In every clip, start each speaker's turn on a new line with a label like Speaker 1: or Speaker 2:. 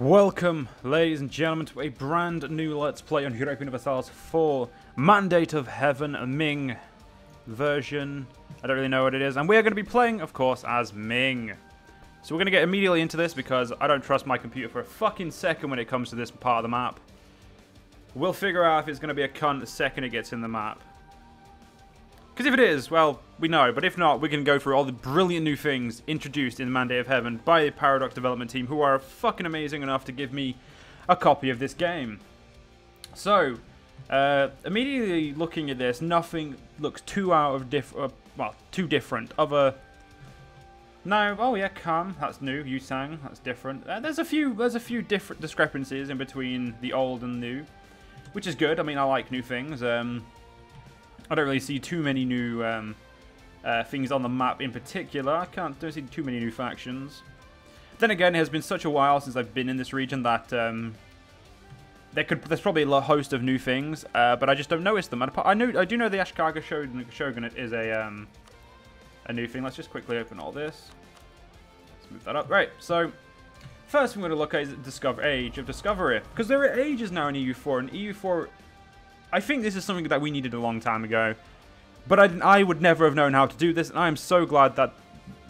Speaker 1: Welcome, ladies and gentlemen, to a brand new Let's Play on Europa Universalis 4 Mandate of Heaven Ming version. I don't really know what it is. And we are going to be playing, of course, as Ming. So we're going to get immediately into this because I don't trust my computer for a fucking second when it comes to this part of the map. We'll figure out if it's going to be a cunt the second it gets in the map. Because if it is, well, we know. But if not, we can go through all the brilliant new things introduced in the Mandate of Heaven by the Paradox development team, who are fucking amazing enough to give me a copy of this game. So, uh, immediately looking at this, nothing looks too out of diff. Uh, well, too different. Other. No, oh yeah, Calm, that's new. Yusang, that's different. Uh, there's a few, there's a few different discrepancies in between the old and new, which is good. I mean, I like new things. Um, I don't really see too many new um, uh, things on the map in particular. I can't don't see too many new factions. Then again, it has been such a while since I've been in this region that um, there could there's probably a host of new things, uh, but I just don't notice them. I know I do know the Ashikaga Shogunate is a um, a new thing. Let's just quickly open all this. Let's move that up. Right, so first we're going to look at is Discover Age of Discovery. Because there are ages now in EU4, and EU4 I think this is something that we needed a long time ago. But I, I would never have known how to do this, and I am so glad that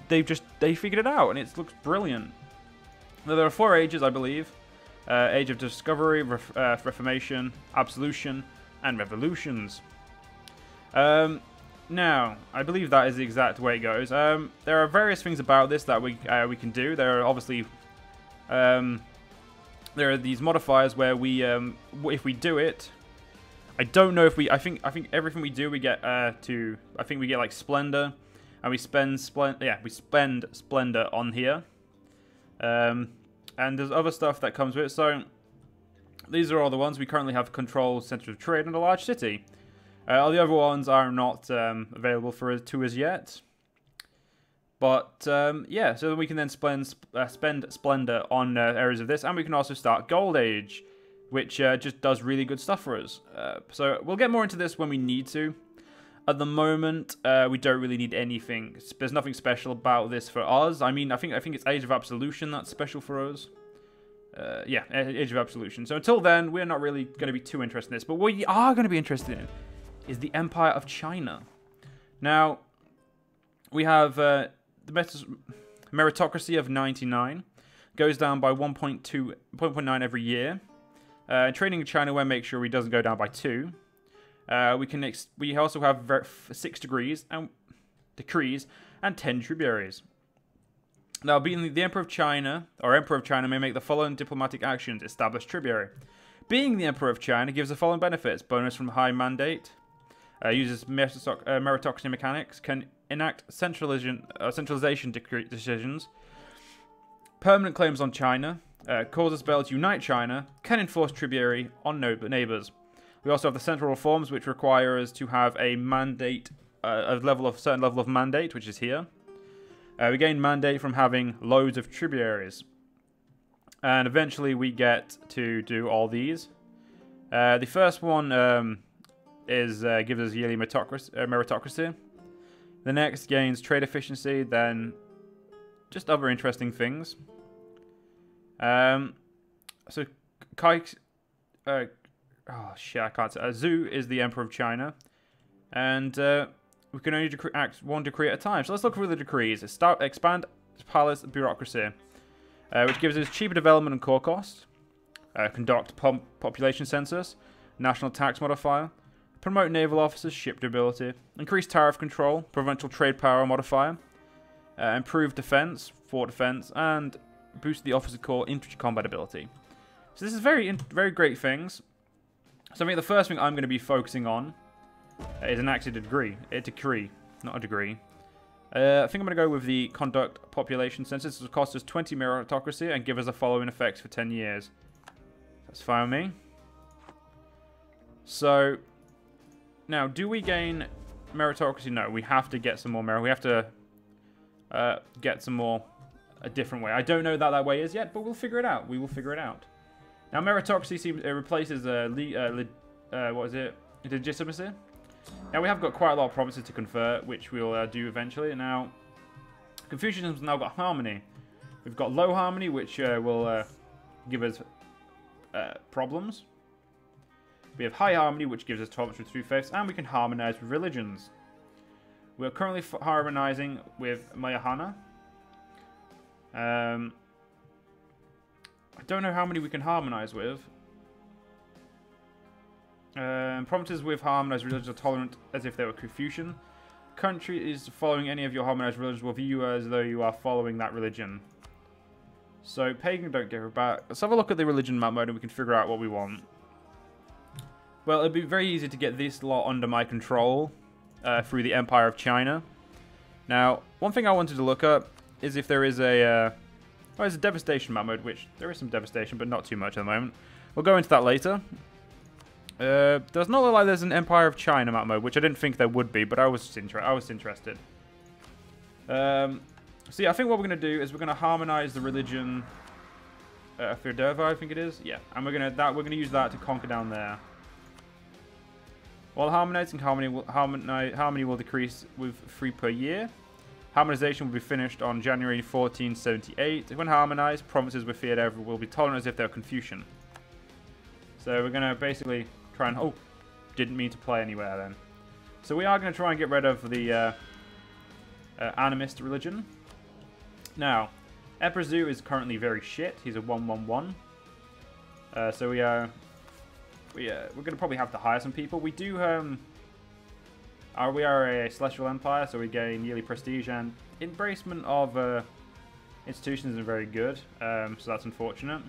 Speaker 1: they've just they figured it out, and it looks brilliant. Now, there are four ages, I believe. Uh, Age of Discovery, Ref uh, Reformation, Absolution, and Revolutions. Um, now, I believe that is the exact way it goes. Um, there are various things about this that we uh, we can do. There are obviously um, there are these modifiers where we, um, if we do it, I don't know if we. I think. I think everything we do, we get uh, to. I think we get like splendor, and we spend splend. Yeah, we spend splendor on here. Um, and there's other stuff that comes with it. So these are all the ones we currently have control center of trade and a large city. Uh, all the other ones are not um, available for to yet. But um, yeah, so we can then spend uh, spend splendor on uh, areas of this, and we can also start Gold Age which uh, just does really good stuff for us. Uh, so we'll get more into this when we need to. At the moment, uh, we don't really need anything. There's nothing special about this for us. I mean, I think I think it's Age of Absolution that's special for us. Uh, yeah, Age of Absolution. So until then, we're not really going to be too interested in this. But what we are going to be interested in is the Empire of China. Now, we have uh, the meritocracy of 99. Goes down by 1.2, every year. Uh, training in China where make sure he doesn't go down by two. Uh, we can we also have six degrees and decrees and ten tributaries. Now, being the Emperor of China or Emperor of China may make the following diplomatic actions: establish tributary. Being the Emperor of China gives the following benefits: bonus from high mandate, uh, uses uh, meritocracy mechanics, can enact centralization, uh, centralization decisions, permanent claims on China, uh, casus belli to unite China, can enforce tributary on neighbors. We also have the central reforms, which require us to have a mandate, uh, a level of certain level of mandate, which is here. Uh, we gain mandate from having loads of tributaries. And eventually we get to do all these. Uh, the first one um, is uh, gives us yearly meritocracy, uh, meritocracy. The next gains trade efficiency, then just other interesting things. Um, so Kai, uh, oh shit, I can't say. Uh, Zhu is the Emperor of China, and uh, we can only act one decree at a time. So let's look through the decrees. Start expand palace bureaucracy, uh, which gives us cheaper development and core cost. Uh, conduct population census, national tax modifier, promote naval officers, ship ability, increase tariff control, provincial trade power modifier, uh, improve defense, fort defense, and boost the officer corps infantry combat ability. So this is very, very great things. So I think the first thing I'm going to be focusing on is an active degree. A decree, not a degree. Uh, I think I'm going to go with the conduct population census. Will cost us 20 meritocracy and give us the following effects for 10 years. That's fine with me. So, now, do we gain meritocracy? No, we have to get some more merit. We have to uh, get some more a different way. I don't know that that way is yet, but we'll figure it out. We will figure it out. Now, meritocracy seems it replaces uh, uh, uh, what is it? Legitimacy. Now we have got quite a lot of provinces to convert, which we'll uh, do eventually. Now, Confucianism's now got harmony. We've got low harmony, which uh, will give us problems. We have high harmony, which gives us tolerance with true faiths, and we can harmonize with religions. We are currently harmonizing with Mahayana. Um, I don't know how many we can harmonize with. Um, provinces with harmonized religions are tolerant as if they were Confucian. Country is following any of your harmonized religions will view you as though you are following that religion. So, pagan don't give a back. Let's have a look at the religion map mode and we can figure out what we want. Well, it'd be very easy to get this lot under my control uh, through the Empire of China. Now, one thing I wanted to look up is if there is a... Uh, oh, there's a devastation map mode, which there is some devastation, but not too much at the moment. We'll go into that later. Uh, does not look like there's an Empire of China map mode, which I didn't think there would be, but I was inter I was interested. Um, yeah, I think what we're going to do is we're going to harmonize the religion uh, Theravada, I think it is. Yeah, and we're going to that we're going to use that to conquer down there. While harmonizing, harmony will, harmony will decrease with three per year. Harmonization will be finished on January 1478. When harmonized, provinces with Theravada will be tolerant as if they're Confucian. So we're going to basically try and... Oh, didn't mean to play anywhere then. So we are going to try and get rid of the uh, uh, animist religion. Now, Eprazu is currently very shit. He's a 1-1-1. Uh, so we are... We, uh, we're going to probably have to hire some people. We do... Um, are, we are a Celestial Empire, so we gain yearly prestige, and embracement of uh, institutions isn't very good, um, so that's unfortunate.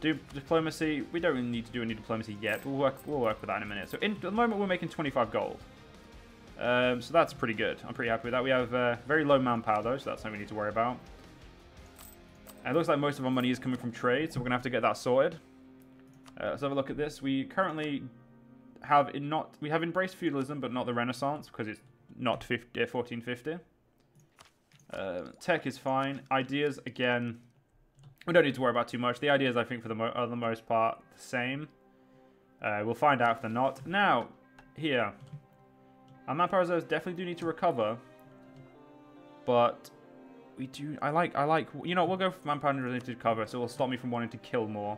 Speaker 1: Do diplomacy. We don't really need to do any diplomacy yet. We'll work. We'll work with that in a minute. So in, at the moment, we're making 25 gold. Um, so that's pretty good. I'm pretty happy with that. We have uh, very low manpower though, so that's something we need to worry about. And it looks like most of our money is coming from trade, so we're gonna have to get that sorted. Uh, let's have a look at this. We currently have not we have embraced feudalism, but not the Renaissance because it's not 50, uh, 1450. Uh, tech is fine. Ideas again we don't need to worry about too much. The ideas, I think, for the, mo the most part, the same. Uh, we'll find out if they're not. Now, here. Our manpower reserves definitely do need to recover. But we do... I like... I like... You know, we'll go for manpower related cover, so it'll stop me from wanting to kill more.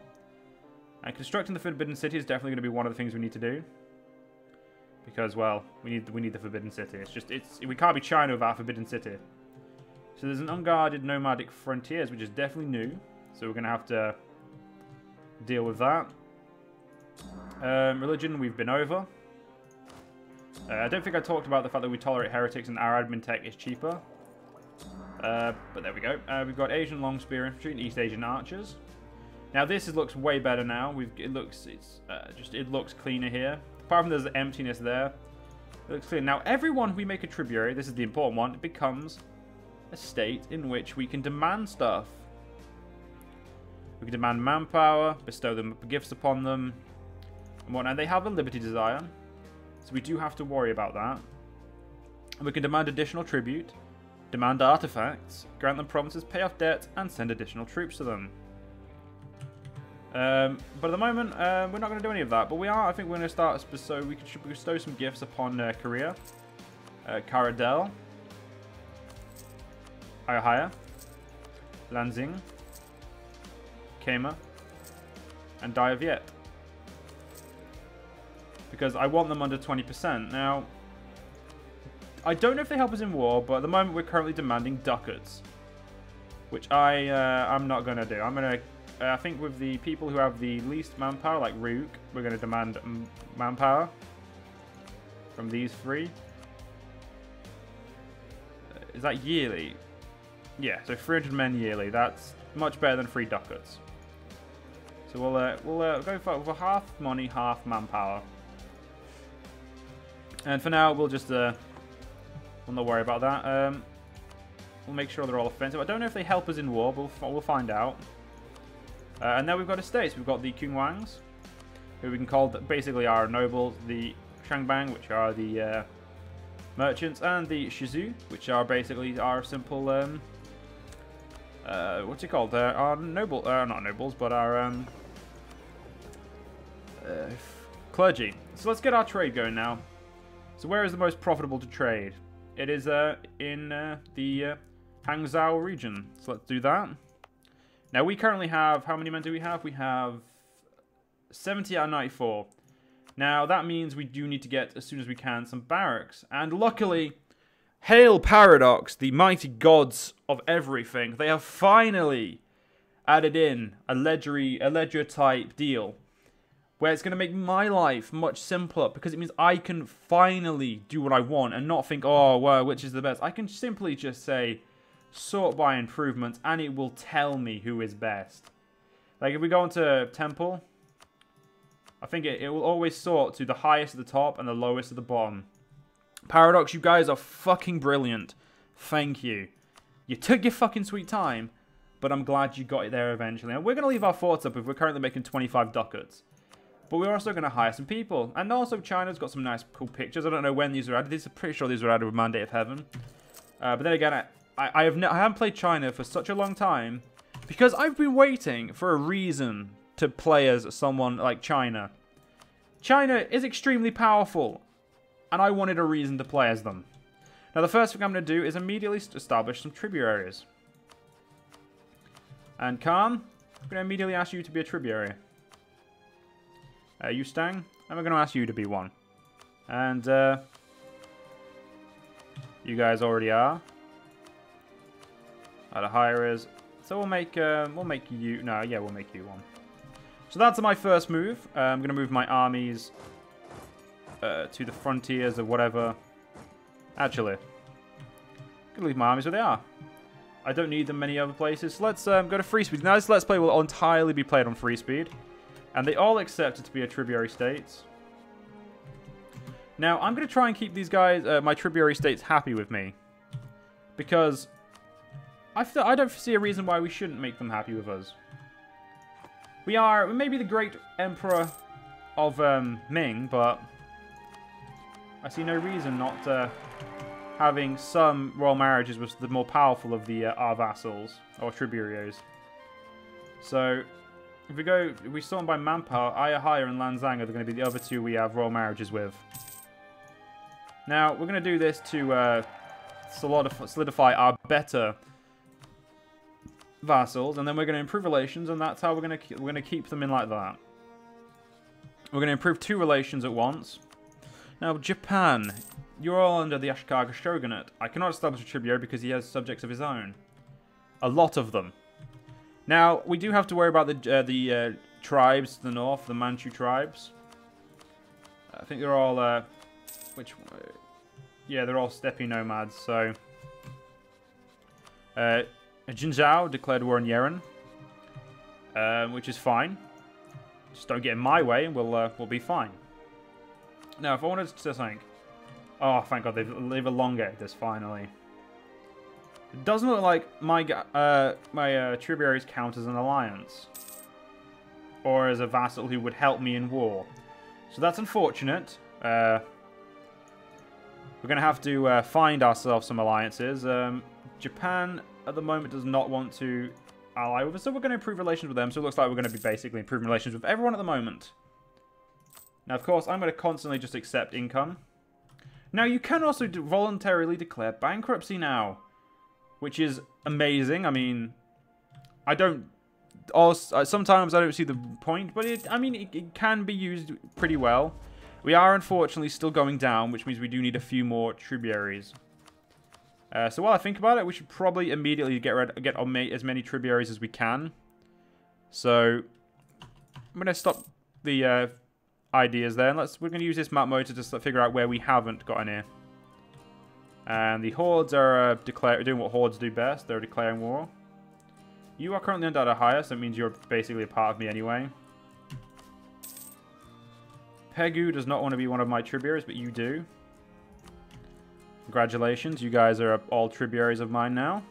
Speaker 1: And constructing the Forbidden City is definitely going to be one of the things we need to do. Because, well, we need we need the Forbidden City. It's just... it's We can't be China without Forbidden City. So there's an unguarded nomadic frontiers, which is definitely new. So we're going to have to deal with that. Um, religion, we've been over. Uh, I don't think I talked about the fact that we tolerate heretics and our admin tech is cheaper. Uh, but there we go. Uh, we've got Asian long spear infantry and East Asian archers. Now this is, looks way better now. We've it looks it's uh, just it looks cleaner here. Apart from there's the emptiness there, it looks clean. Now everyone we make a tributary, this is the important one, it becomes a state in which we can demand stuff. We can demand manpower, bestow them gifts upon them, and whatnot. They have a liberty desire, so we do have to worry about that. And we can demand additional tribute, demand artifacts, grant them provinces, pay off debt, and send additional troops to them. Um, but at the moment, uh, we're not going to do any of that. But we are, I think we're going to start, so we should bestow some gifts upon uh, Korea. Uh, Karadel. Ayahaya. Lanzing. Kema, and Die of Yet. Because I want them under 20%. Now, I don't know if they help us in war, but at the moment we're currently demanding ducats. Which I, uh, I'm not going to do. I'm going to, uh, I think with the people who have the least manpower, like Rook, we're going to demand manpower from these three. Uh, is that yearly? Yeah, so 300 men yearly. That's much better than three ducats. So we'll uh, we'll uh, go for, for half money, half manpower. And for now, we'll just uh, we'll not worry about that. Um, we'll make sure they're all offensive. I don't know if they help us in war, but we'll, we'll find out. Uh, and then we've got estates. We've got the Kungwangs, who we can call basically our nobles, the Shangbang, which are the uh, merchants, and the Shizu, which are basically our simple um, uh, what's it called? Uh, our noble, uh, not nobles, but our um, uh, clergy. So let's get our trade going now. So where is the most profitable to trade? It is uh, in the Hangzhou region. So let's do that. Now, we currently have, how many men do we have? We have 70 out of 94. Now, that means we do need to get, as soon as we can, some barracks. And luckily, hail Paradox, the mighty gods of everything. They have finally added in a ledger, a ledger type deal where it's going to make my life much simpler because it means I can finally do what I want and not think, oh, well, which is the best. I can simply just say, sort by improvement, and it will tell me who is best. Like, if we go into Temple, I think it, it will always sort to the highest at the top and the lowest at the bottom. Paradox, you guys are fucking brilliant. Thank you. You took your fucking sweet time, but I'm glad you got it there eventually. And we're going to leave our forts up if we're currently making 25 ducats. But we're also going to hire some people. And also China's got some nice, cool pictures. I don't know when these were added. These are pretty sure these were added with Mandate of Heaven. Uh, but then again, I, I, I have I haven't played China for such a long time because I've been waiting for a reason to play as someone like China. China is extremely powerful, and I wanted a reason to play as them. Now, the first thing I'm going to do is immediately establish some tributaries. And Khan, I'm going to immediately ask you to be a tributary. Uh, you Stang, I'm going to ask you to be one. And, uh, you guys already are. Uh, the higher is. So we'll make, uh, we'll make you, no, yeah, we'll make you one. So that's my first move. Uh, I'm to move my armies uh, to the frontiers or whatever. Actually, I'm to leave my armies where they are. I don't need them many other places. So let's um, go to free speed. Now this Let's Play will entirely be played on free speed. And they all accept it to be a tributary states. Now, I'm to try and keep these guys, uh, my tributary states, happy with me. Because I, I don't see a reason why we shouldn't make them happy with us. We are maybe the great emperor of um, Ming, but I see no reason not uh, having some royal marriages with the more powerful of the uh, our vassals or tributaries. So if we go, if we sort by manpower, Ayahaya and Lan Xang are going to be the other two we have royal marriages with. Now we're going to do this to uh, solidify our better vassals, and then we're going to improve relations, and that's how we're going to we're going to keep them in like that. We're going to improve two relations at once. Now, Japan, you're all under the Ashikaga Shogunate. I cannot establish a tributary because he has subjects of his own. A lot of them. Now, we do have to worry about the uh, the uh, tribes to the north, the Manchu tribes. I think they're all, uh, which, yeah, they're all steppe nomads, so... Uh, Jianzhou declared war on Yeren, um, which is fine. Just don't get in my way, and we'll uh, we'll be fine. Now, if I wanted to think, oh, thank God, they've, they've elongated this finally. It doesn't look like my uh, my uh, tributaries count as an alliance, or as a vassal who would help me in war. So that's unfortunate. Uh, we're going to have to uh, find ourselves some alliances. Um, Japan at the moment does not want to ally with us, so we're going to improve relations with them. So it looks like we're going to be basically improving relations with everyone at the moment. Now, of course, I'm going to constantly just accept income. Now, you can also voluntarily declare bankruptcy now, which is amazing. I mean, I don't... Also, uh, sometimes I don't see the point, but it, I mean, it, it can be used pretty well. We are unfortunately still going down, which means we do need a few more tributaries. Uh, so while I think about it, we should probably immediately get rid, get on as many tributaries as we can. So I'm going to stop the uh, ideas there. And let's we're going to use this map mode to just figure out where we haven't got here. And the hordes are uh, declare, doing what hordes do best. They're declaring war. You are currently under a higher, so means you're basically a part of me anyway. Pegu does not want to be one of my tributaries, but you do. Congratulations, you guys are all tributaries of mine now.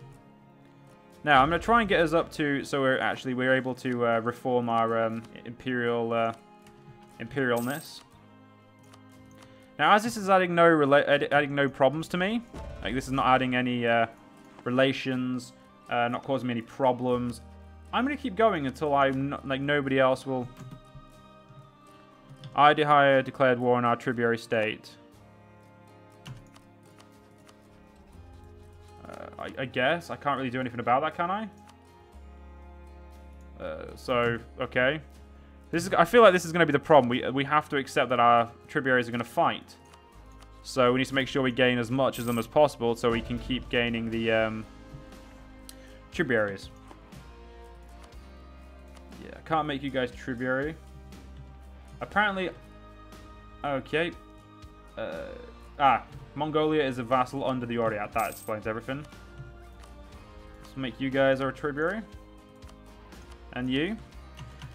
Speaker 1: Now, I'm going to try and get us up to, so we're actually, we're able to uh, reform our um, imperial, uh, imperialness. Now, as this is adding no adding no problems to me, like this is not adding any uh, relations, uh, not causing me any problems, I'm going to keep going until I'm not, like, nobody else will... I declared war on our tributary state. I, I guess. I can't really do anything about that, can I? Uh, so, okay. This is. I feel like this is going to be the problem. We, we have to accept that our tributaries are going to fight. So we need to make sure we gain as much of them as possible so we can keep gaining the um, tributaries. Yeah, I can't make you guys tributary. Apparently, okay. Uh, ah, Mongolia is a vassal under the Oirat. That explains everything. Make you guys our tributary. And you.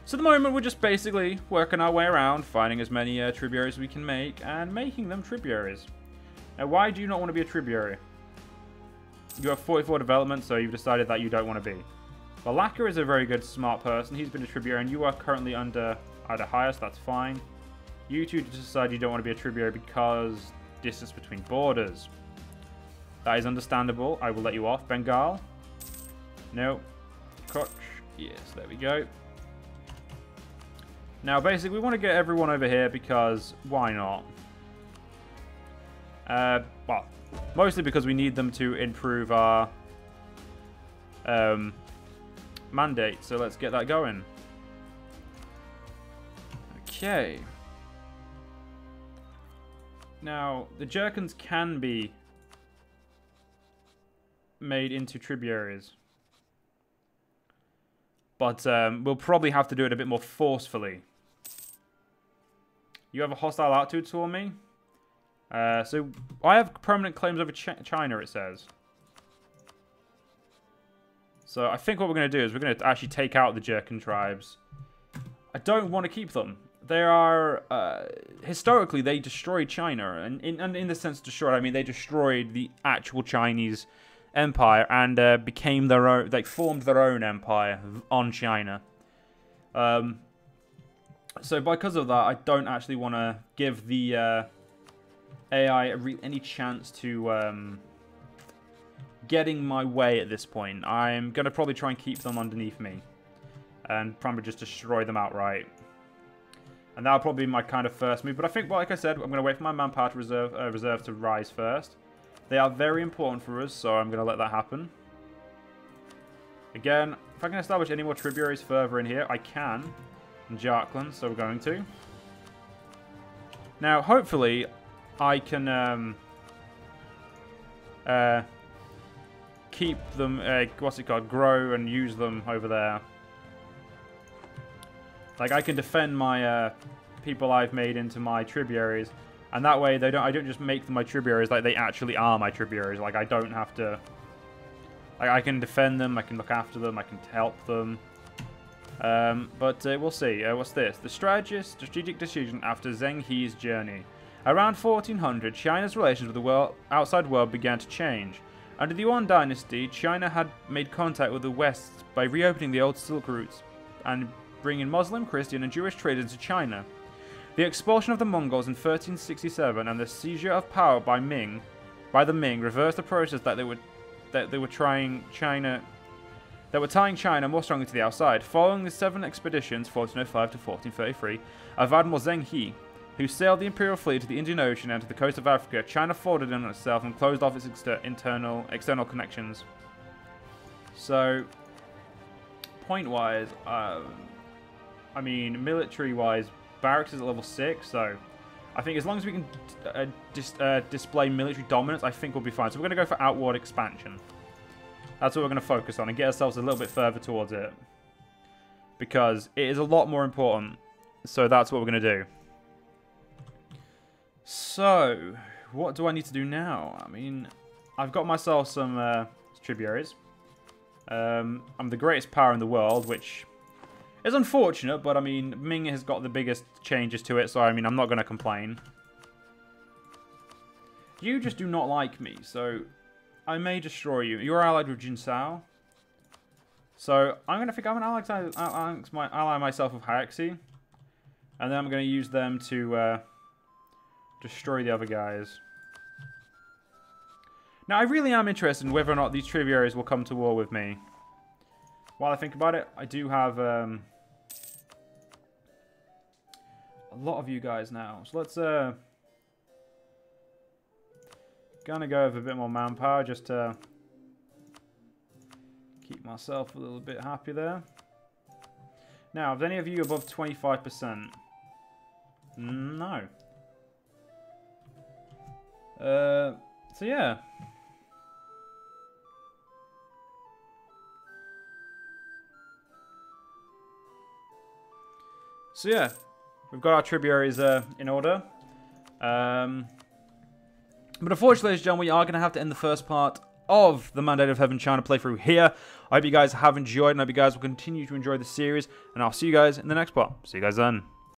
Speaker 1: So at the moment, we're just basically working our way around, finding as many uh, tributaries we can make, and making them tributaries. Now, why do you not want to be a tributary? You have 44 development, so you've decided that you don't want to be. Balaka is a very good, smart person. He's been a tributary, and you are currently under either highest, that's fine. You two decide you don't want to be a tributary because distance between borders. That is understandable. I will let you off. Bengal. No. Koch. Yes, there we go. Now, basically, we want to get everyone over here because why not? Uh, well, mostly because we need them to improve our um, mandate. So let's get that going. Okay. Now, the Jurchens can be made into tributaries. But um, we'll probably have to do it a bit more forcefully. You have a hostile attitude toward me? Uh, so, I have permanent claims over Ch China, it says. So, I think what we're going to do is we're going to actually take out the Jurchen tribes. I don't want to keep them they are uh, historically they destroyed China, and in and in the sense destroyed, I mean they destroyed the actual Chinese empire and uh, became their own. They formed their own empire on China. Um, so because of that, I don't actually want to give the uh, AI any chance to um, getting my way at this point. I'm going to probably try and keep them underneath me. And probably just destroy them outright. And that'll probably be my kind of first move. But I think, like I said, I'm going to wait for my manpower to reserve, uh, reserve to rise first. They are very important for us, so I'm going to let that happen. Again, if I can establish any more tributaries further in here, I can. In Jarkland, so we're going to. Now, hopefully, I can um, uh, keep them, uh, what's it called, grow and use them over there. Like I can defend my uh, people I've made into my tributaries, and that way they don't. I don't just make them my tributaries like they actually are my tributaries. Like I don't have to. Like I can defend them. I can look after them. I can help them. Um, but uh, we'll see. Uh, what's this? The strategist, strategic decision after Zheng He's journey. Around 1400, China's relations with the world, outside world began to change. Under the Yuan dynasty, China had made contact with the West by reopening the old Silk routes and bringing Muslim, Christian, and Jewish traders to China. The expulsion of the Mongols in 1367 and the seizure of power by Ming, by the Ming, reversed the process that they were that they were trying China that were tying China more strongly to the outside. Following the seven expeditions, 1405 to 1433, of Admiral Zheng He, who sailed the imperial fleet to the Indian Ocean and to the coast of Africa, China folded in on itself and closed off its exter internal external connections. So, point-wise, um, I mean, military-wise, barracks is at level 6, so I think as long as we can uh, dis uh, display military dominance, I think we'll be fine. So we're going to go for outward expansion. That's what we're going to focus on and get ourselves a little bit further towards it. Because it is a lot more important. So that's what we're going to do. So, what do I need to do now? I mean, I've got myself some uh, tributaries. Um, I'm the greatest power in the world, which it's unfortunate, but I mean, Ming has got the biggest changes to it, so I mean, I'm not going to complain. You just do not like me, so I may destroy you. You're allied with Jin Sao. So I'm going to think I'm going to ally, ally myself with Haixi. And then I'm going to use them to uh, destroy the other guys. Now, I really am interested in whether or not these tributaries will come to war with me. While I think about it, I do have um, lot of you guys now. So let's uh, gonna go with a bit more manpower just to keep myself a little bit happy there. Now, have any of you above 25%? No. Uh, so yeah. So yeah, we've got our tributaries uh, in order. Um, but unfortunately, ladies and gentlemen, we are going to have to end the first part of the Mandate of Heaven China playthrough here. I hope you guys have enjoyed, and I hope you guys will continue to enjoy the series. And I'll see you guys in the next part. See you guys then.